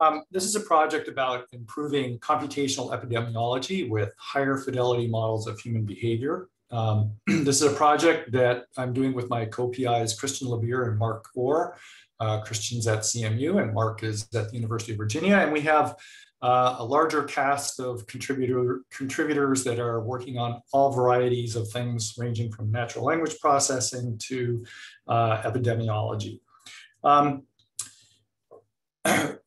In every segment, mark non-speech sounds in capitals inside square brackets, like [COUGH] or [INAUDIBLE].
Um, this is a project about improving computational epidemiology with higher fidelity models of human behavior. Um, [CLEARS THROAT] this is a project that I'm doing with my co-PIs, Christian Lebiere and Mark Orr. Uh, Christian's at CMU and Mark is at the University of Virginia. And we have uh, a larger cast of contributor, contributors that are working on all varieties of things ranging from natural language processing to uh, epidemiology. Um, [CLEARS THROAT]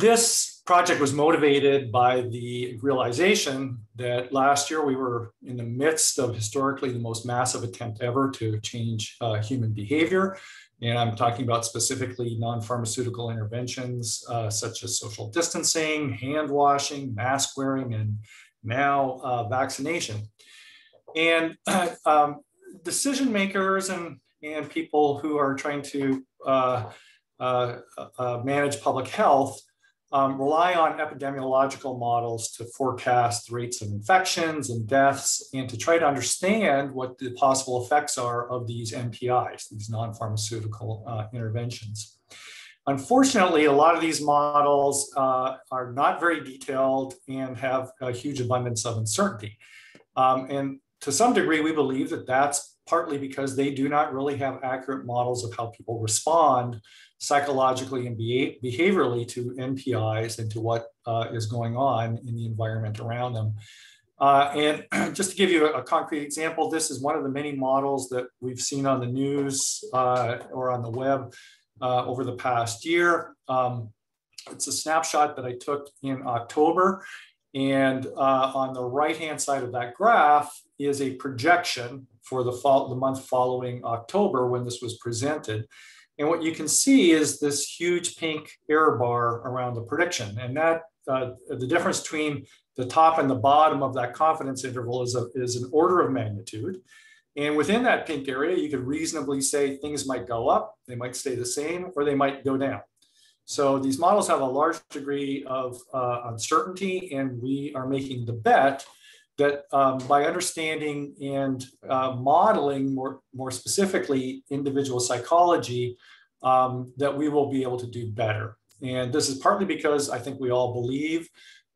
this project was motivated by the realization that last year we were in the midst of historically the most massive attempt ever to change uh, human behavior. And I'm talking about specifically non-pharmaceutical interventions uh, such as social distancing, hand washing, mask wearing, and now uh, vaccination. And [CLEARS THROAT] um, decision makers and, and people who are trying to uh, uh, uh, manage public health um, rely on epidemiological models to forecast rates of infections and deaths and to try to understand what the possible effects are of these NPIs, these non-pharmaceutical uh, interventions. Unfortunately, a lot of these models uh, are not very detailed and have a huge abundance of uncertainty. Um, and to some degree, we believe that that's partly because they do not really have accurate models of how people respond psychologically and behaviorally to NPIs and to what uh, is going on in the environment around them. Uh, and [CLEARS THROAT] just to give you a, concrete example, this is one of the many models that we've seen on the news uh, or on the web uh, over the past year. Um, it's a snapshot that I took in October. And uh, on the right-hand side of that graph is a projection for the, fall, the month following October when this was presented. And what you can see is this huge pink error bar around the prediction. And that uh, the difference between the top and the bottom of that confidence interval is, a, is an order of magnitude. And within that pink area, you could reasonably say things might go up, they might stay the same, or they might go down. So these models have a large degree of uh, uncertainty, and we are making the bet that um, by understanding and uh, modeling more, more specifically individual psychology, um, that we will be able to do better. And this is partly because I think we all believe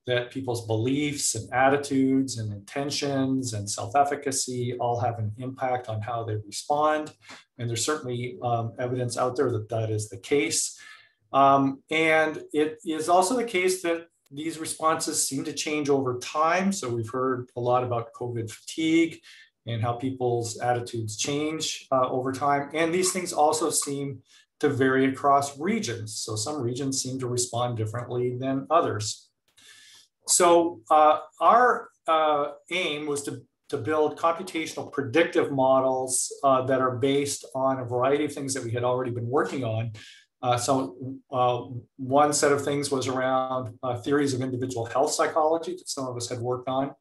that people's beliefs and attitudes and intentions and self-efficacy all have an impact on how they respond. And there's certainly um, evidence out there that that is the case. Um, and it is also the case that these responses seem to change over time. So we've heard a lot about COVID fatigue and how people's attitudes change uh, over time. And these things also seem to vary across regions. So some regions seem to respond differently than others. So uh, our uh, aim was to, to build computational predictive models uh, that are based on a variety of things that we had already been working on. Uh, so uh, one set of things was around uh, theories of individual health psychology that some of us had worked on.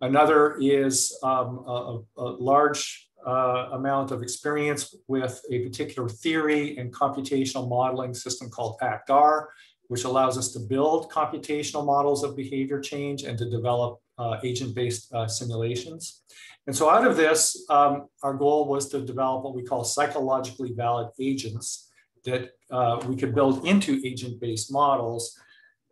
Another is um, a, a, large uh, amount of experience with a particular theory and computational modeling system called ACT-R, which allows us to build computational models of behavior change and to develop uh, agent-based uh, simulations. And so out of this, um, our goal was to develop what we call psychologically valid agents that uh, we could build into agent-based models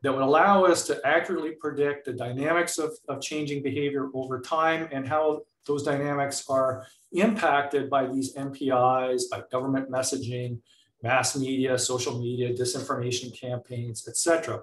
that would allow us to accurately predict the dynamics of, of changing behavior over time and how those dynamics are impacted by these NPIs, by government messaging, mass media, social media, disinformation campaigns, etc.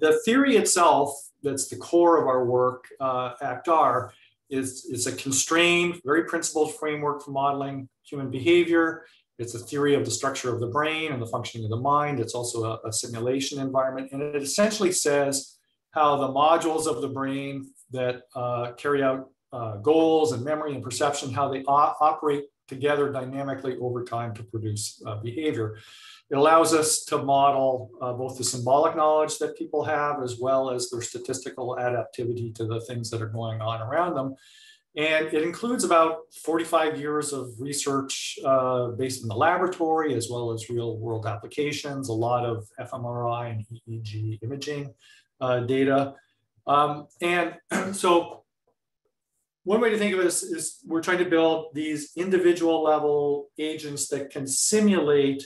The theory itself, that's the core of our work, uh, ACT-R, is, is a constrained, very principled framework for modeling human behavior. It's a theory of the structure of the brain and the functioning of the mind. It's also a, a simulation environment. And it essentially says how the modules of the brain that uh, carry out uh, goals and memory and perception, how they operate together dynamically over time to produce uh, behavior. It allows us to model uh, both the symbolic knowledge that people have as well as their statistical adaptivity to the things that are going on around them. And it includes about 45 years of research uh, based in the laboratory, as well as real world applications, a lot of fMRI and EEG imaging uh, data. Um, and [CLEARS THROAT] so one way to think of it is, is we're trying to build these individual level agents that can simulate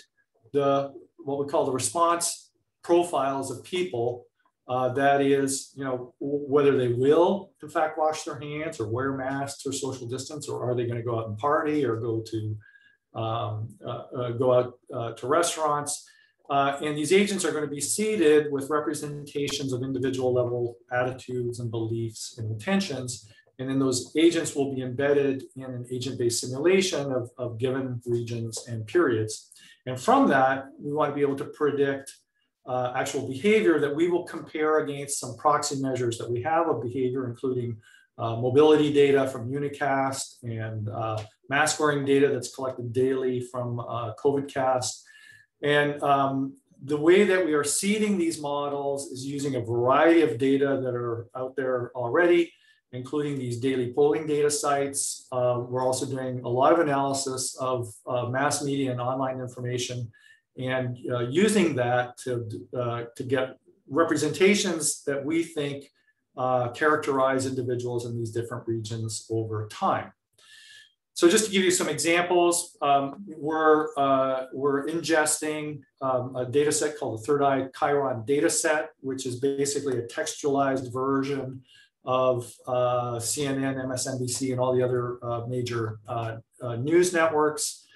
the what we call the response profiles of people. Uh, that is, you know, whether they will in fact wash their hands or wear masks or social distance, or are they going to go out and party or go to um, uh, uh, go out uh, to restaurants. Uh, and these agents are going to be seeded with representations of individual level attitudes and beliefs and intentions. And then those agents will be embedded in an agent-based simulation of, of given regions and periods. And from that, we want to be able to predict uh, actual behavior that we will compare against some proxy measures that we have of behavior, including uh, mobility data from Unacast and uh, mask wearing data that's collected daily from uh, COVIDcast. And um, the way that we are seeding these models is using a variety of data that are out there already including these daily polling data sites. Uh, we're also doing a lot of analysis of uh, mass media and online information and uh, using that to, uh, to get representations that we think uh, characterize individuals in these different regions over time. So just to give you some examples, um, we're, uh, we're ingesting um, a data set called the Third Eye Chyron data set, which is basically a textualized version of uh, CNN, MSNBC, and all the other uh, major news networks.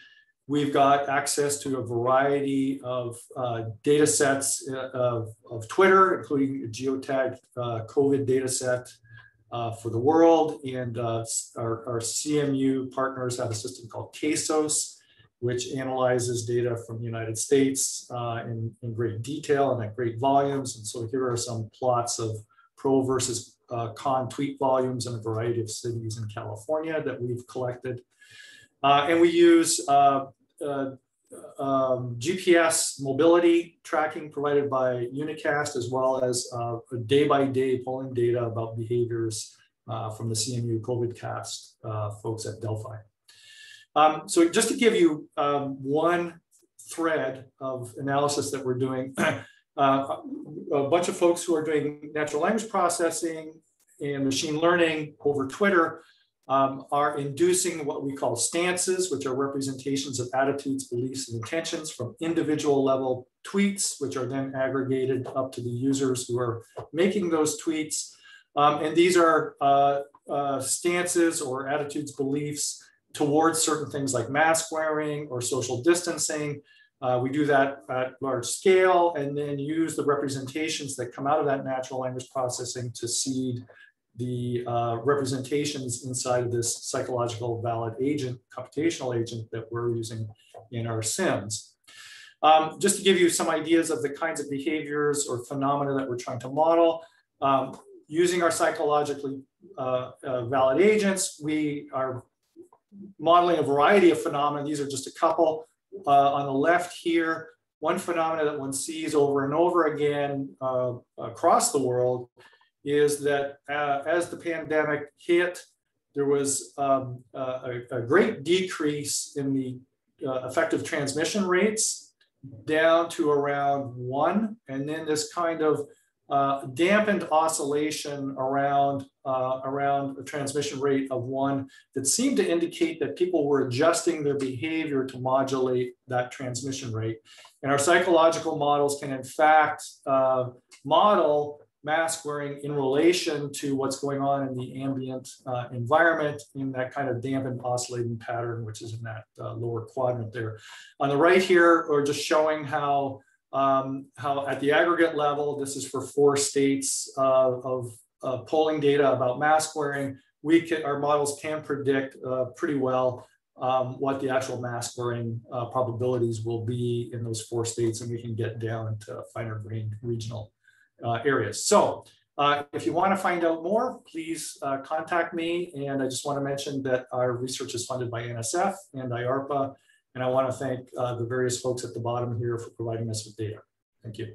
We've got access to a variety of uh, data sets of, of Twitter, including a geotagged COVID data set for the world. And our, our CMU partners have a system called CASOS, which analyzes data from the United States uh, in, in, great detail and at great volumes. And so here are some plots of pro versus uh, con tweet volumes in a variety of cities in California that we've collected. Uh, and we use uh, uh um, GPS mobility tracking provided by Unacast, as well as uh, day-by-day -day polling data about behaviors uh, from the CMU COVIDcast folks at Delphi. Um, so just to give you um, one thread of analysis that we're doing, [CLEARS THROAT] uh, a bunch of folks who are doing natural language processing and machine learning over Twitter um, are inducing what we call stances, which are representations of attitudes, beliefs, and intentions from individual level tweets, which are then aggregated up to the users who are making those tweets. Um, and these are uh, uh, stances or attitudes, beliefs towards certain things like mask wearing or social distancing uh, we do that at large scale and then use the representations that come out of that natural language processing to seed the uh, representations inside of this psychological valid agent, computational agent that we're using in our sims. Um, just to give you some ideas of the kinds of behaviors or phenomena that we're trying to model, um, using our psychologically uh, uh valid agents, we are modeling a variety of phenomena. These are just a couple uh, on the left here, one phenomena that one sees over and over again uh, across the world is that uh, as the pandemic hit, there was um, a, a, great decrease in the uh, effective transmission rates down to around one. And then this kind of uh, dampened oscillation around, uh, around a transmission rate of one that seemed to indicate that people were adjusting their behavior to modulate that transmission rate. And our psychological models can in fact uh, model mask wearing in relation to what's going on in the ambient uh, environment in that kind of dampened oscillating pattern, which is in that uh, lower quadrant there. On the right here, we're just showing how um, how at the aggregate level, this is for four states uh, of uh, polling data about mask wearing. We can, our models can predict uh, pretty well um, what the actual mask wearing uh, probabilities will be in those four states, and we can get down to finer grained regional areas. So uh, if you want to find out more, please contact me. And I just want to mention that our research is funded by NSF and IARPA. And I want to thank uh, the various folks at the bottom here for providing us with data. Thank you.